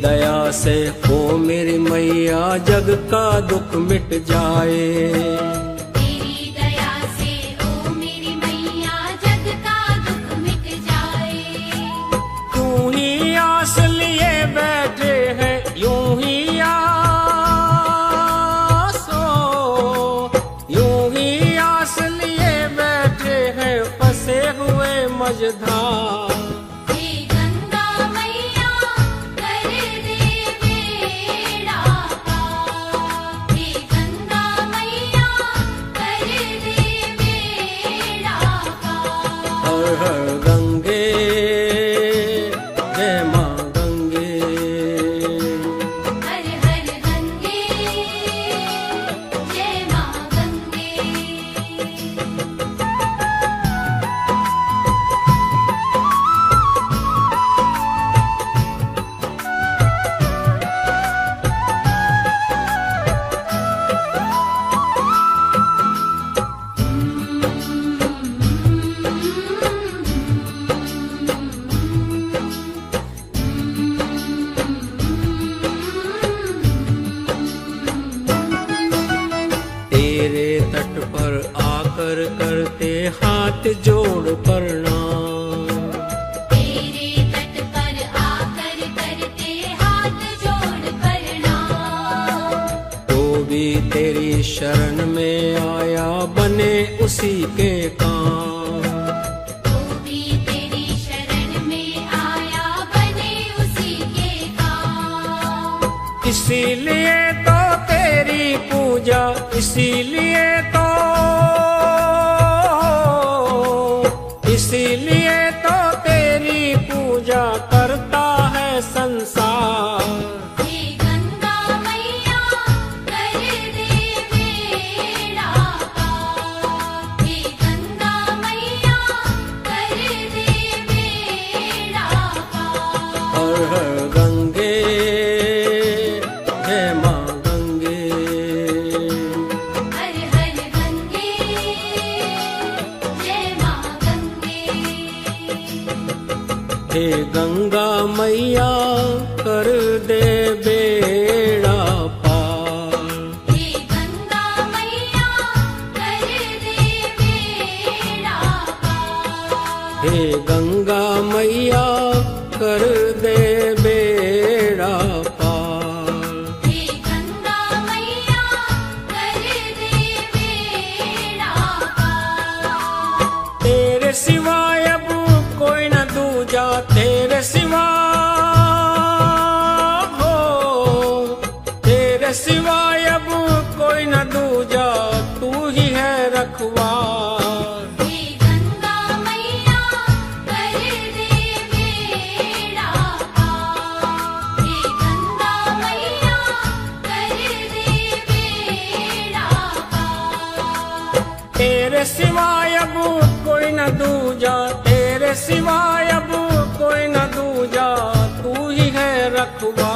दया से ओ मेरी मैया जग का दुख मिट जाए। तेरे सिवाय अब कोई न दूजा, तेरे सिवाय अब कोई न दूजा, तू ही है रखवा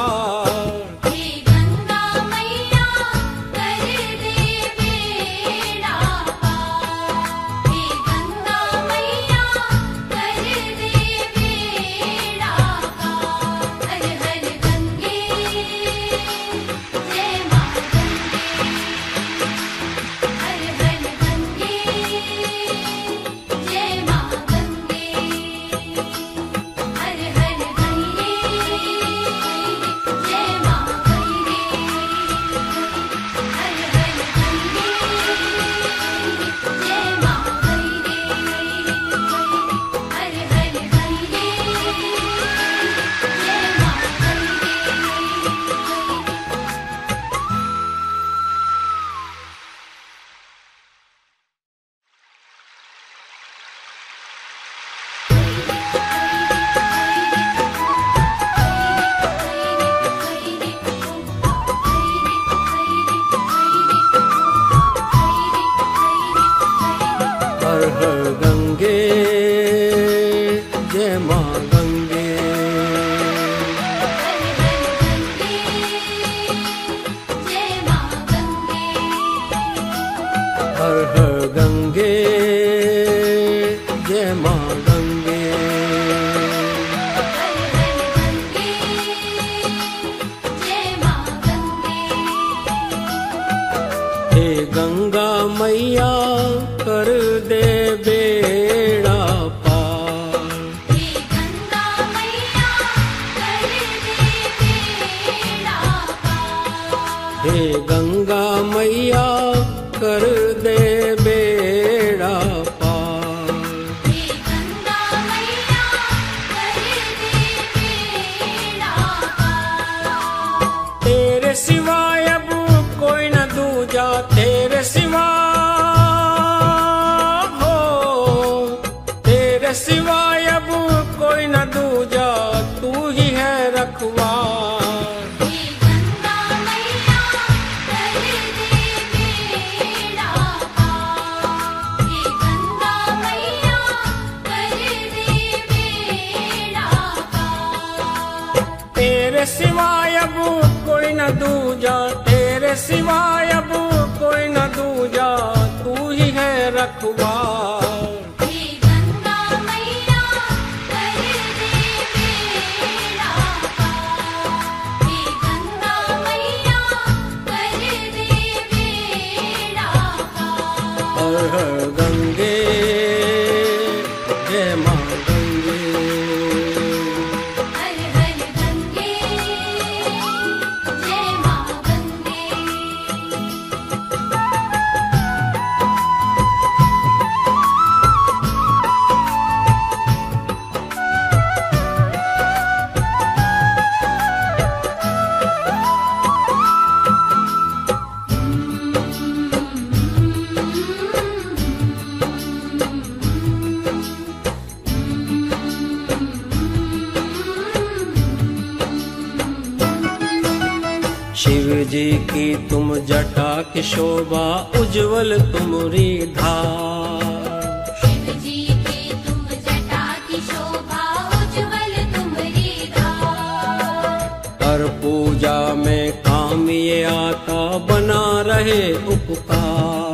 की शोभा उज्जवल तुम्हारी धार। कर पूजा में काम ये आता बना रहे उपकार।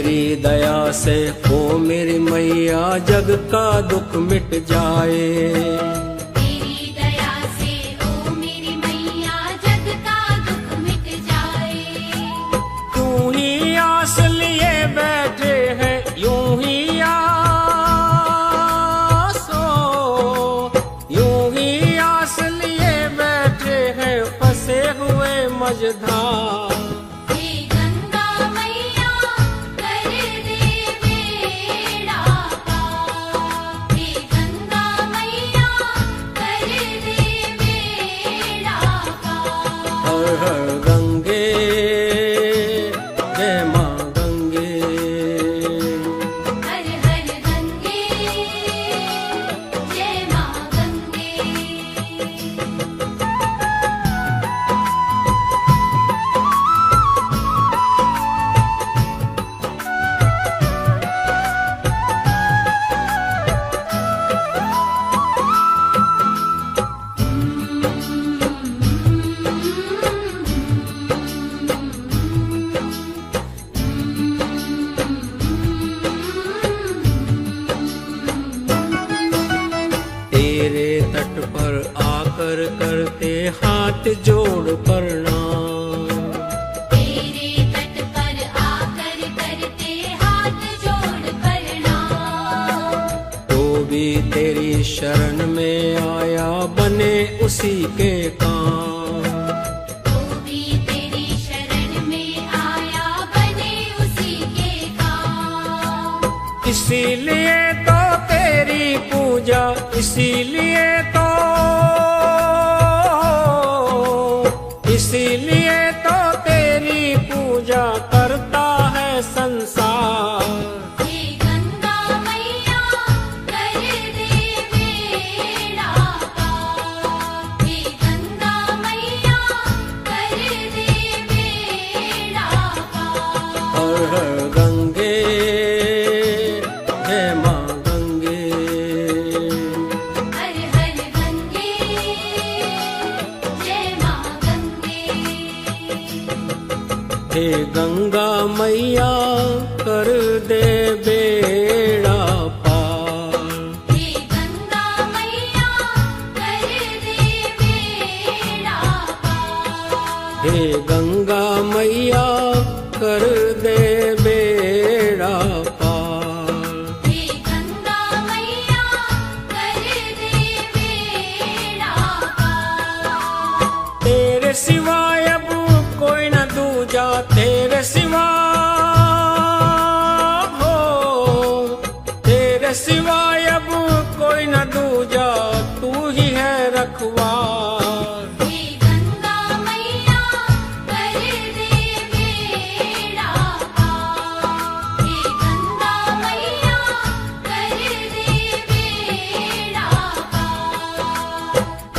तेरी दया से हो मेरी मैया जग का दुख मिट जाए।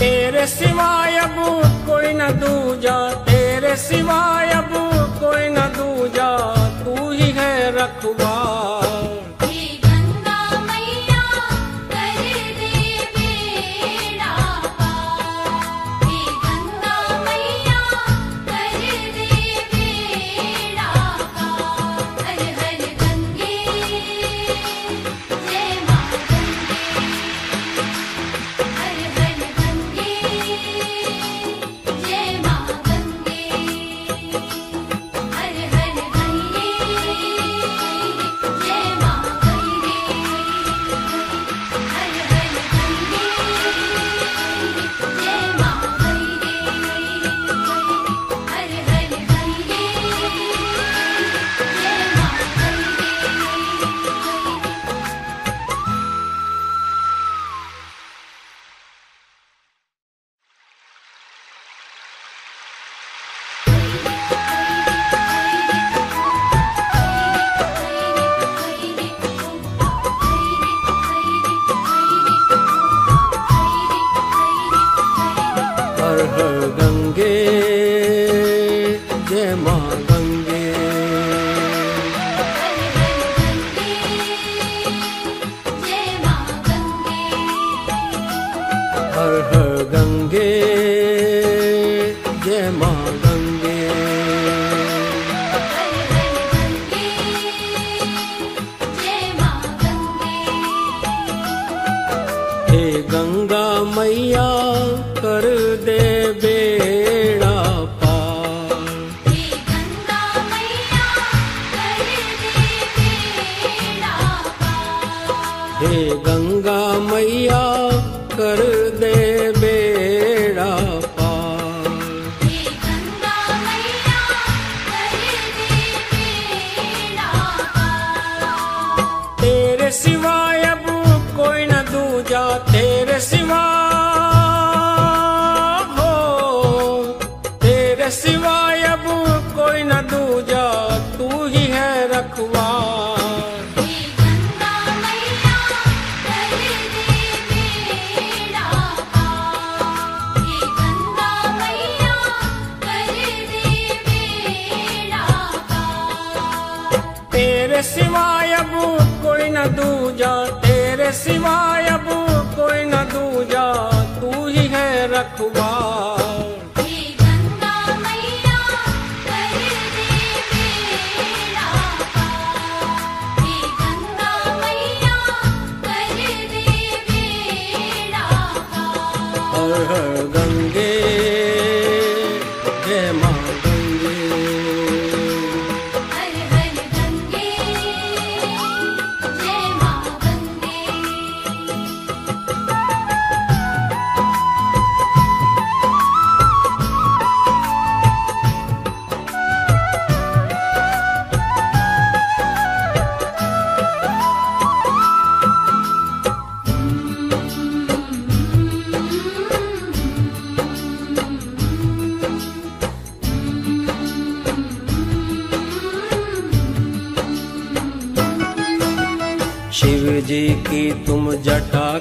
तेरे सिवाय अब कोई न दूजा, तेरे सिवाय अब कोई न दूजा, तू ही है रखवा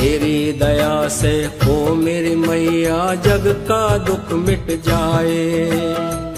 तेरी दया से हो मेरी मैया जग का दुख मिट जाए।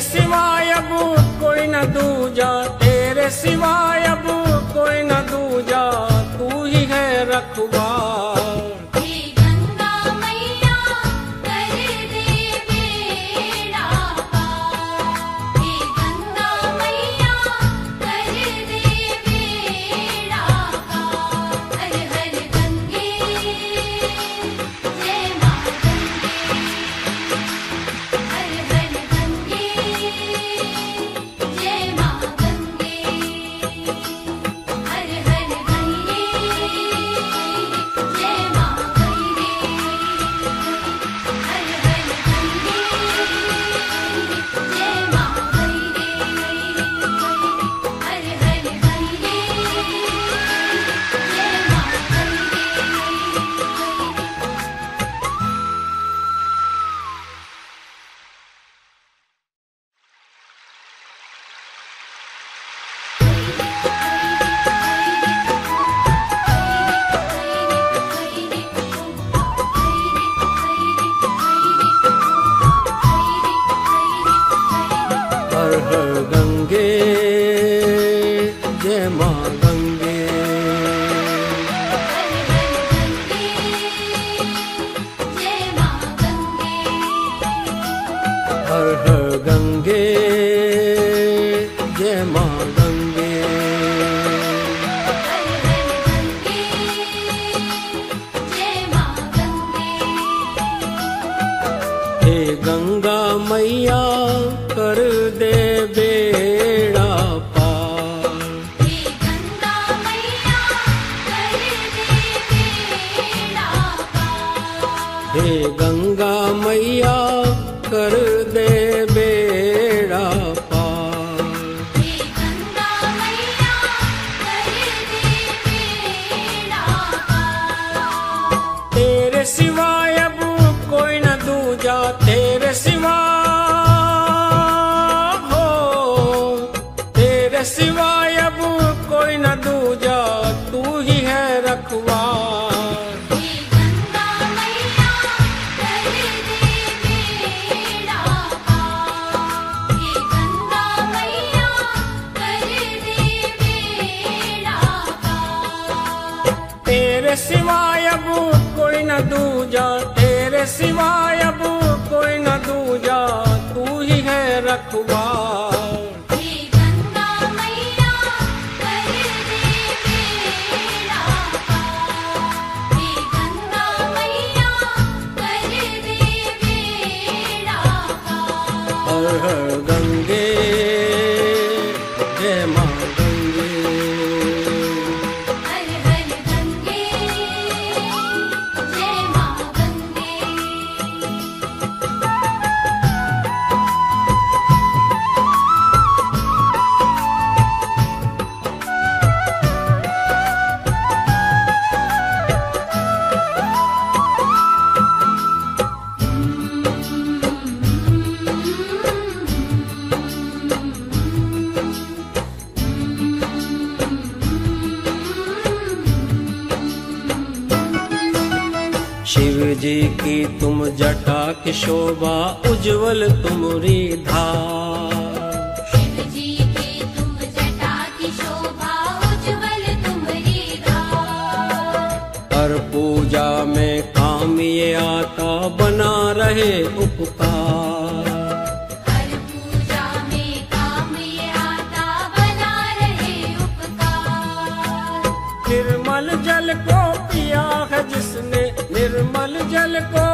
सिवाय अब कोई न दूजा, तेरे सिवाय अब कोई न दूजा, तू ही है रखवा शोभा उज्जवल तुम्हारी धार। हर पूजा में काम ये आता बना रहे उपकार। निर्मल जल को पिया है जिसने निर्मल जल को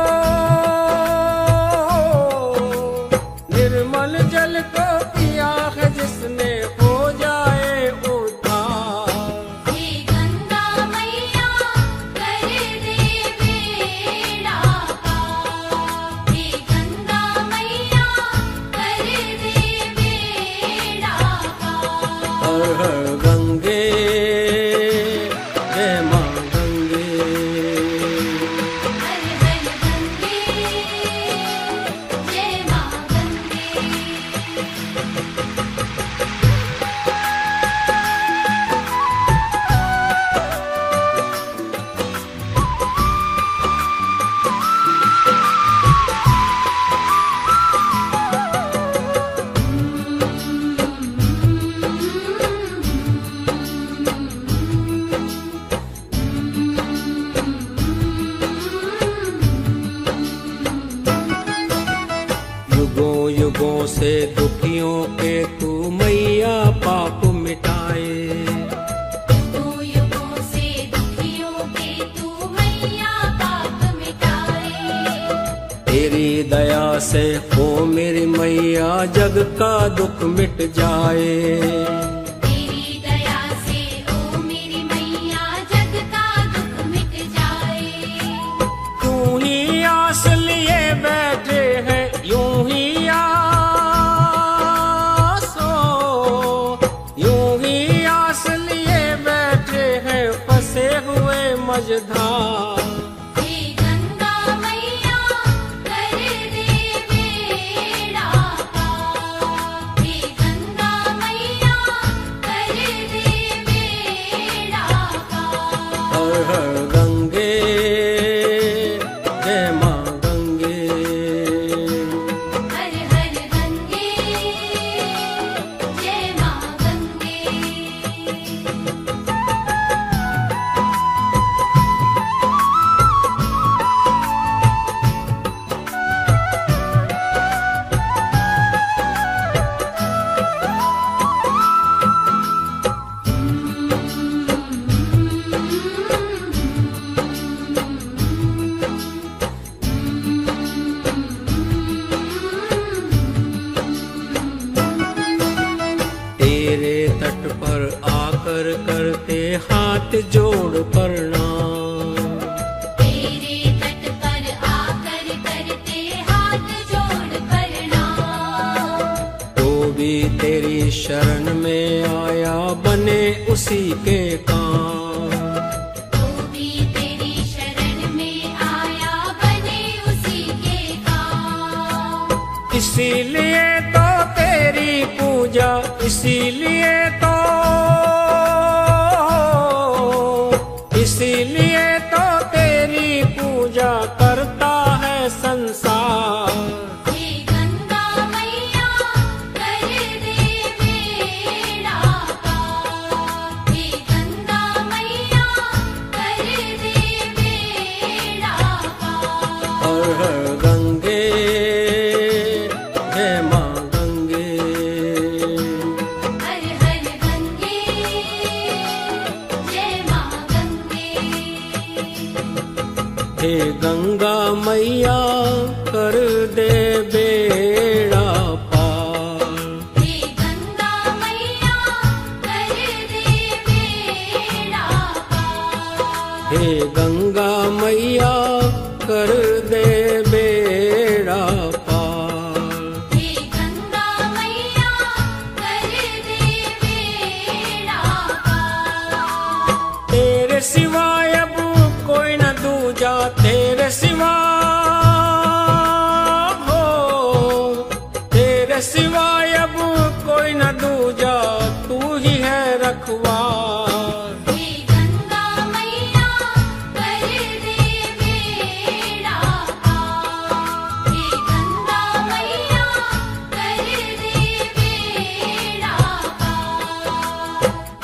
तेरी दया से हो मेरी मैया जग का दुख मिट जाए।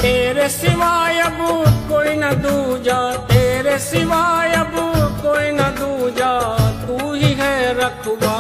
तेरे सिवाय अब कोई न दूजा, तेरे सिवाय अब कोई न दूजा, तू ही है रखवा